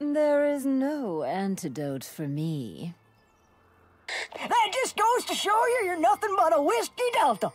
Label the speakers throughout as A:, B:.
A: There is no antidote for me.
B: That just goes to show you you're nothing but a whiskey delta.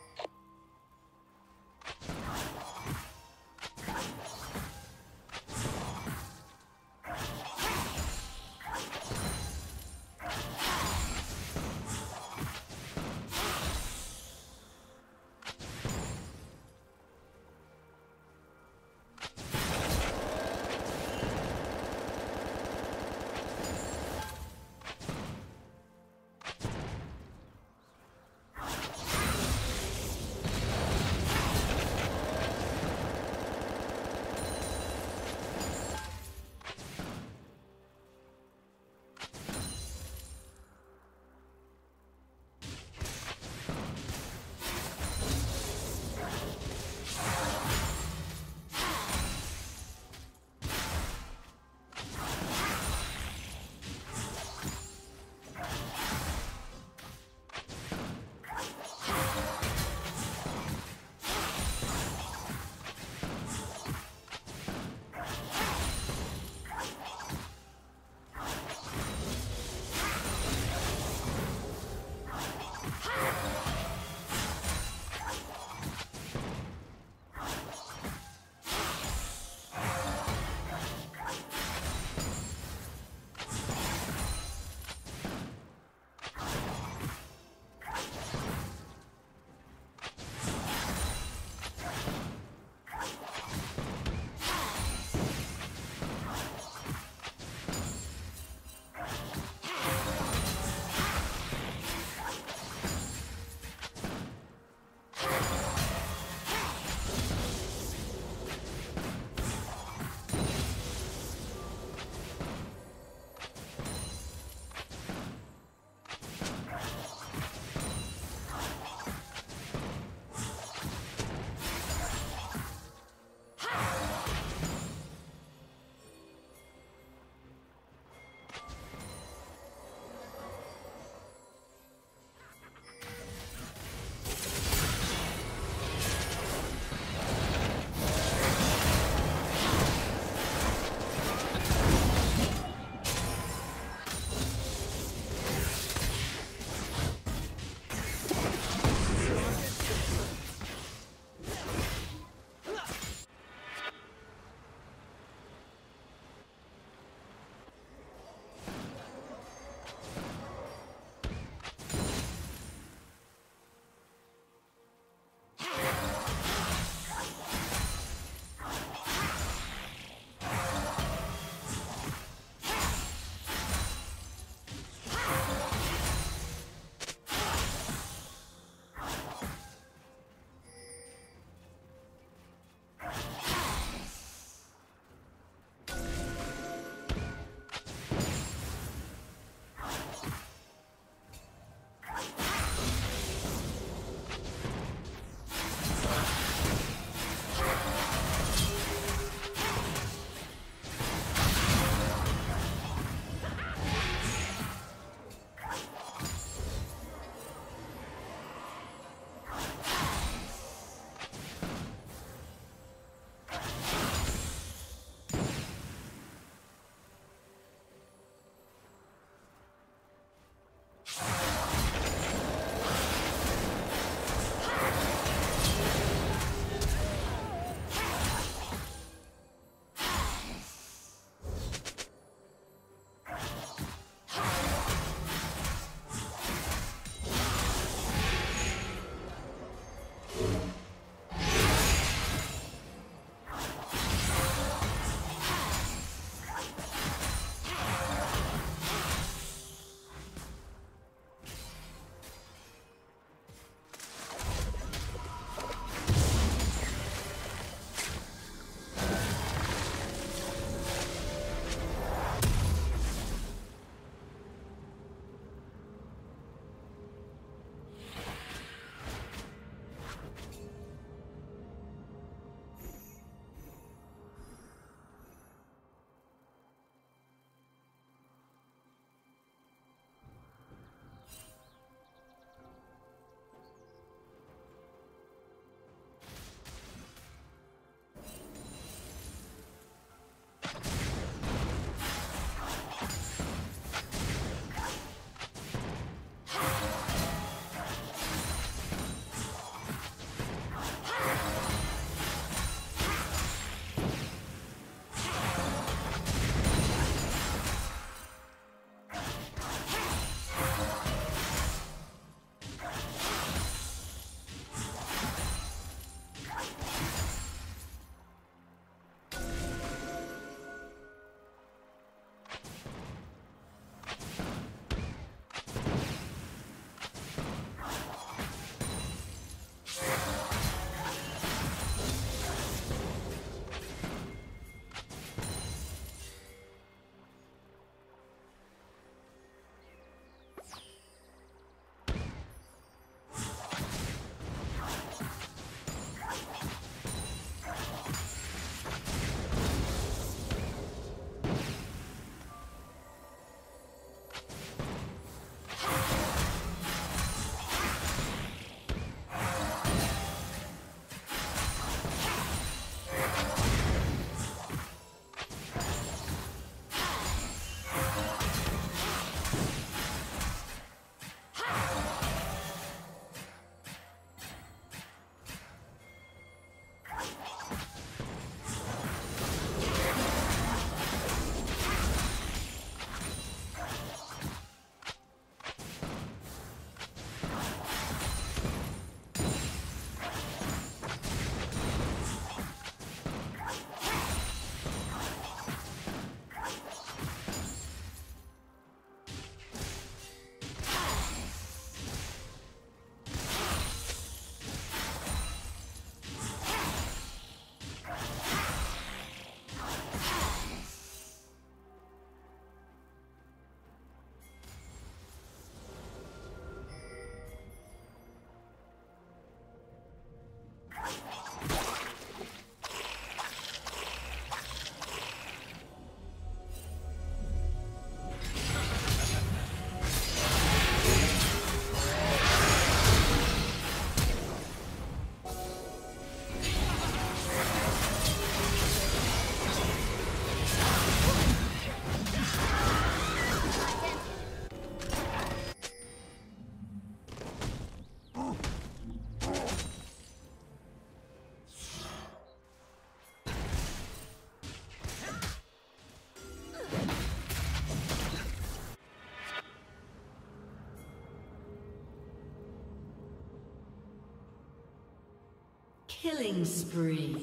C: Killing spree.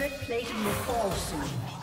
C: Turret plating will fall soon.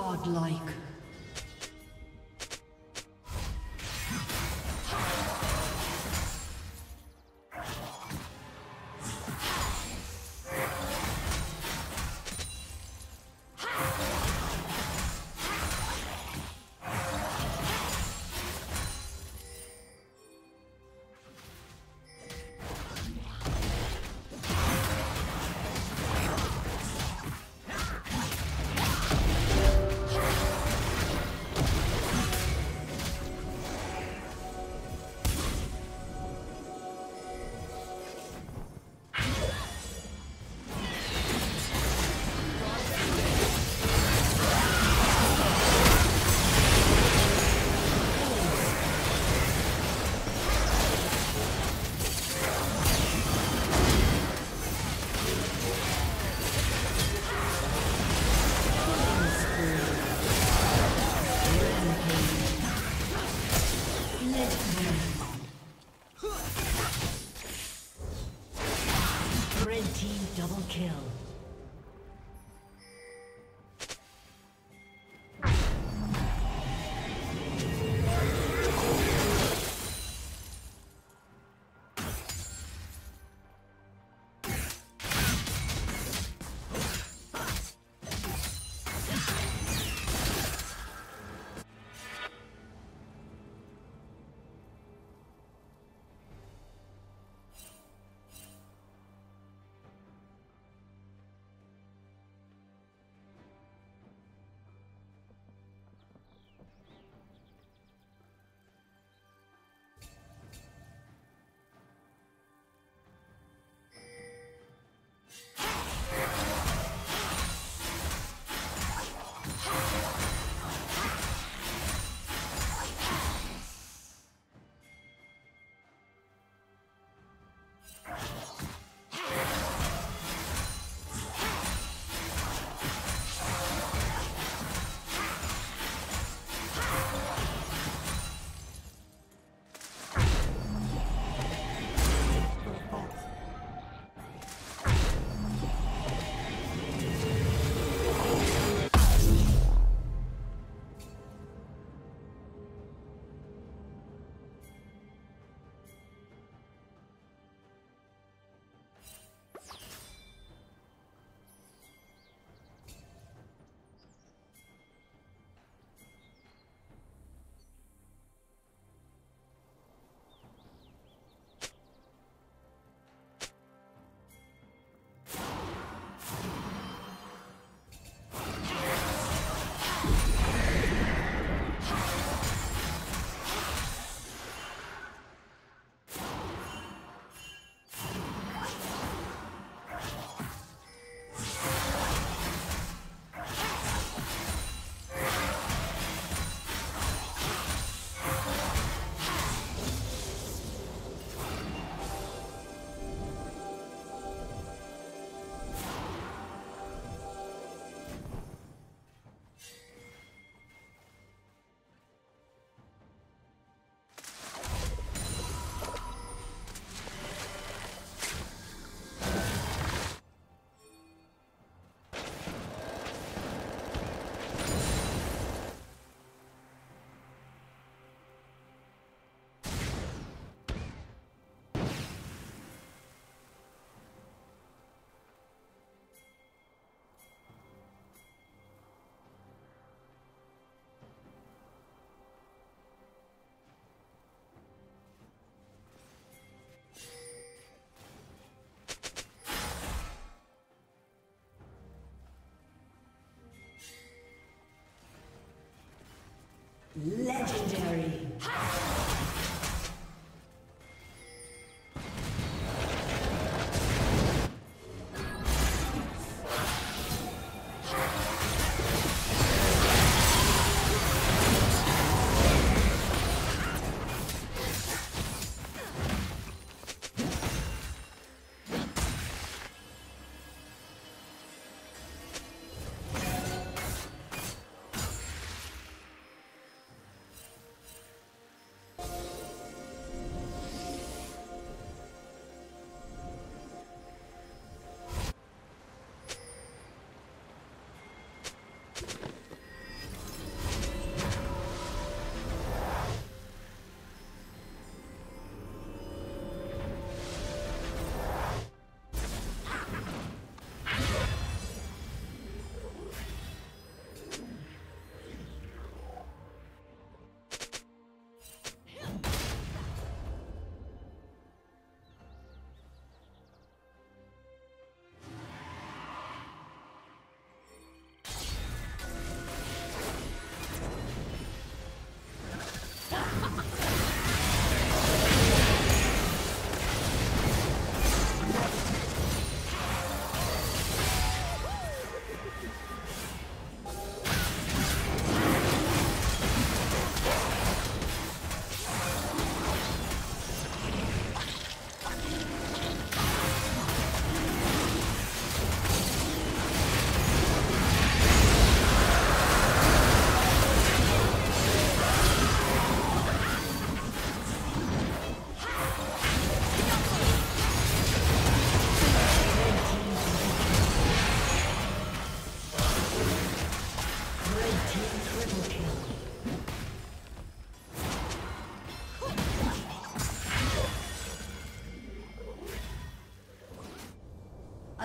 C: Godlike. Legendary.